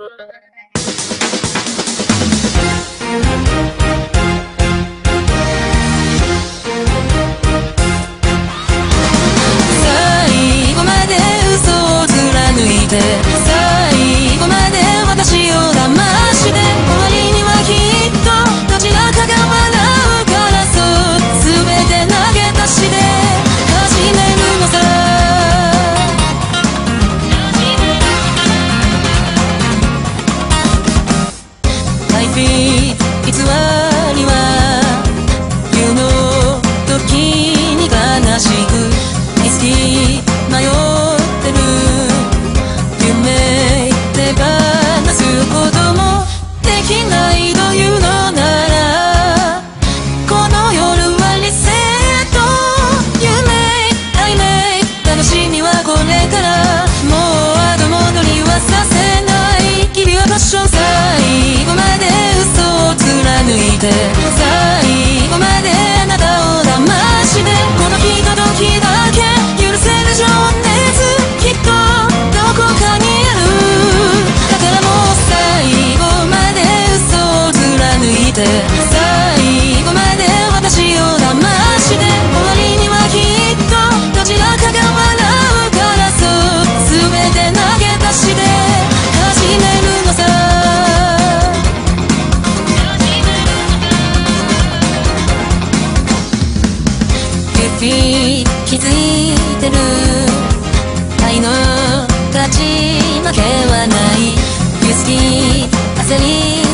Bye. いつまに偽りは冬の時に悲しく It's 迷ってる。夢で話すこともできない。ち気づいてる。愛の勝ち負けはない。ゆすき焦り。